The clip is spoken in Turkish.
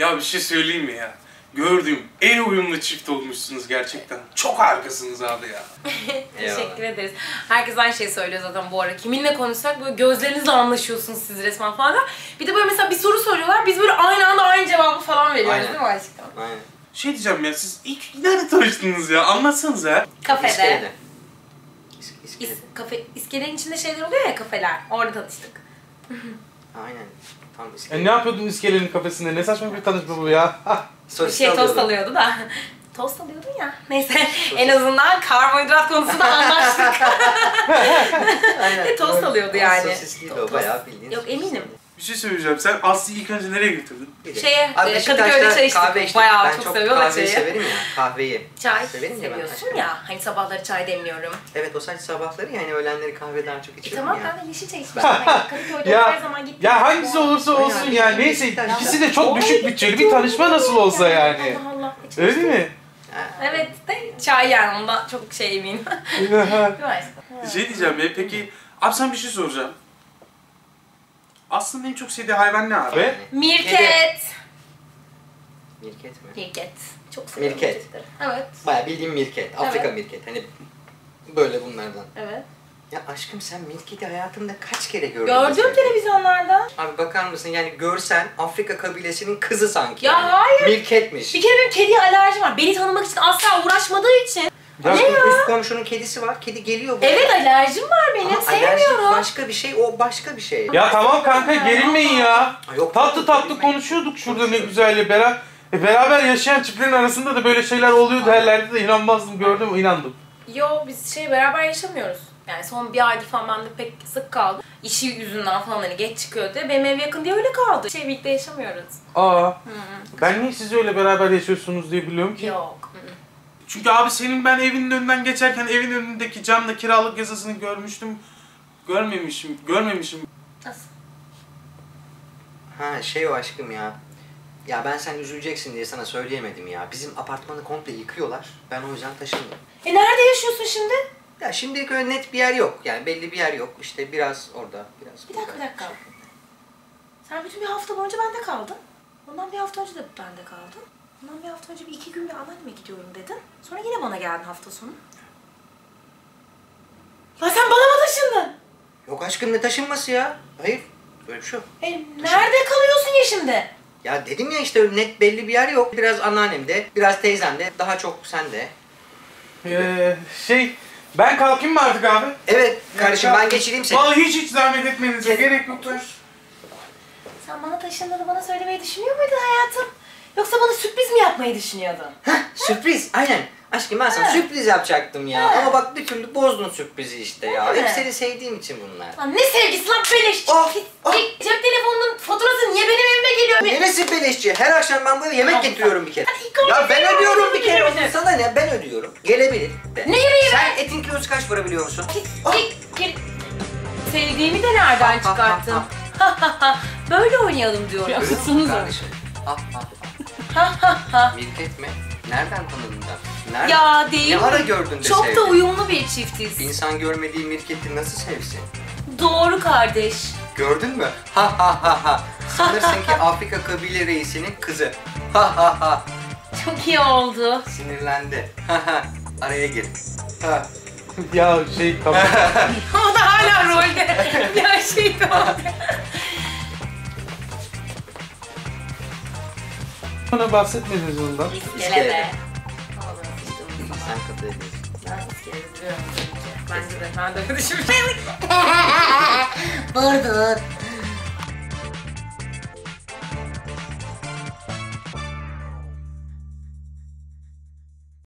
Ya bir şey söyleyeyim mi ya? Gördüğüm en uyumlu çift olmuşsunuz gerçekten. Çok harikasınız abi ya. Teşekkür ederiz. Herkes aynı şeyi söylüyor zaten bu ara. Kiminle konuşsak böyle gözlerinizle anlaşıyorsunuz siz resmen falan. Bir de böyle mesela bir soru soruyorlar. Biz böyle aynı anda aynı cevabı falan veriyoruz Aynen. değil mi aşkım? Aynen. Şey diyeceğim ya siz ilk nerede tanıştınız ya? Anlatsanız ya. Kafede. İskelede. İs- iskelede. İs, kafe, iskelenin içinde şeyler oluyor ya kafeler. Orada tanıştık. Aynen. Tam E iskelede. ne yapıyordun iskelenin kafesinde? Ne saçma bir tanışma bu ya. Bir şey tost alıyordu da. tost alıyordun ya. Neyse en azından karbonhidrat konusunda anlaştık. Aynen. tost alıyordu yani. Sosisliydi Tost. o bayağı bildiğin Yok, sosisli. eminim. Bir şey söyleyeceğim. Sen Aslı'yı ilk önce nereye götürdün? Şeye, Abi e, Kadıköy'de çay içtik. kahve içtik. Bayağı ben çok çok seviyor da kahveyi çayı. severim ya kahveyi. Çay Severim ya ben seviyorsun ya. Hani sabahları çay demliyorum. Evet o sadece sabahları yani öğlenleri kahve daha çok E içiyorum tamam ya. ben de yeşil çay içmiştim. Ben Kadıköy'de Ya- her zaman gittim. ya hangisi olursa olsun ya. Neyse ikisi de çok düşük bütçeli bir tanışma nasıl olsa yani. Allah Allah. Öyle mi? Evet de çay yani ondan çok şey eminim. Şey diyeceğim ya. Peki abi sana bir şey soracağım. Aslı'nın en çok sevdiği hayvan ne abi? Mirket. Mirket mi? Mirket. Çok seviyorum. Mirket. Evet. Bayağı bildiğim mirket. Afrika Evet. mirket. Hani böyle bunlardan. Evet. Ya aşkım sen mirketi hayatında kaç kere gördün? Gördüm mesela? televizyonlarda. Abi bakar mısın yani görsen Afrika kabilesinin kızı sanki. Ya yani. hayır. Mirketmiş. Bir kere benim kediye alerjim var. Beni tanımak için asla uğraşmadığı için. Ya- ne ya? Üst komşunun kedisi var. Kedi geliyor. buraya. Evet alerjim var benim. Ama Sevmiyorum. başka bir şey, o başka bir şey. Ya tamam kanka gerilmeyin ya. Ay Yok, Tatlı tatlı gerilmeyin. konuşuyorduk şurada ne güzel ya. Beraber, e, beraber yaşayan çiftlerin arasında da böyle şeyler oluyor derlerdi de inanmazdım gördüm inandım. Yo biz şey beraber yaşamıyoruz. Yani son bir aydır falan ben de pek sık kaldım. İşi yüzünden falan hani geç çıkıyordu. Benim ev yakın diye öyle kaldı. Şey birlikte yaşamıyoruz. Aa ben niye siz öyle beraber yaşıyorsunuz diye biliyorum ki. Yok. Çünkü abi senin ben evinin önünden geçerken evin önündeki camda kiralık yazısını görmüştüm. Görmemişim, görmemişim. Nasıl? Ha şey o aşkım ya. Ya ben sen üzüleceksin diye sana söyleyemedim ya. Bizim apartmanı komple yıkıyorlar. Ben o yüzden taşındım. E nerede yaşıyorsun şimdi? Ya şimdilik öyle net bir yer yok. Yani belli bir yer yok. İşte biraz orada, biraz Bir dakika burada. bir dakika. Sen bütün bir hafta boyunca bende kaldın. Ondan bir hafta önce de bende kaldın. Ondan bir hafta önce bir iki gün bir anneanneme gidiyorum dedin. Sonra yine bana geldin hafta sonu. Lan sen bana mı taşındın? Yok aşkım ne taşınması ya? Hayır. Böyle bir şey yok. E, nerede kalıyorsun ya şimdi? Ya dedim ya işte öyle net belli bir yer yok. Biraz anneannemde, biraz teyzemde, daha çok sende. Ee, şey ben kalkayım mı artık abi? Evet kardeşim ben geçireyim seni. Vallahi hiç hiç zahmet etmenize gerek yok. Sen bana taşındığını bana söylemeyi düşünüyor muydun hayatım? Yoksa bana sürpriz mi yapmayı düşünüyordun? Sürpriz aynen. Aşkım ben sana Ha. sürpriz yapacaktım ya. Ha. Ama bak bir türlü bozdun sürprizi işte ya. Hep seni sevdiğim için bunlar. Lan ne sevgisi lan beleş. Of, Git, of. git. Cep telefonunun faturası niye benim evime geliyor? Neresi beleşçi? Her akşam ben buraya yemek Tamam, getiriyorum bir kere. Hadi Ya ben ödüyorum bir kere. gelebilir. Sana ne? Ben ödüyorum. Gelebilir. De. Ne yemeği Sen etin kilosu kaç para biliyor musun? Git, git, git. Sevdiğimi de nereden çıkarttın? Böyle oynayalım diyorum. Görüyor musun kardeşim? Milket mi? Nereden tanıdın da? Nereden? Ya değil Ne ara gördün de Çok sevdin? da uyumlu bir çiftiz. İnsan görmediği mirketi nasıl sevsin? Doğru kardeş. Gördün mü? Ha ha ha ha. Sanırsın ki Afrika kabile reisinin kızı. Ha ha ha. Çok iyi oldu. Sinirlendi. Ha ha. Araya gir. Ha. ya şey tamam. o da hala rolde. ya şey de Bana bahsetmediniz ondan. İskelede. Sen ediyorsun. Ben iskelede duruyorum. Bence de. Ben de. Dur dur.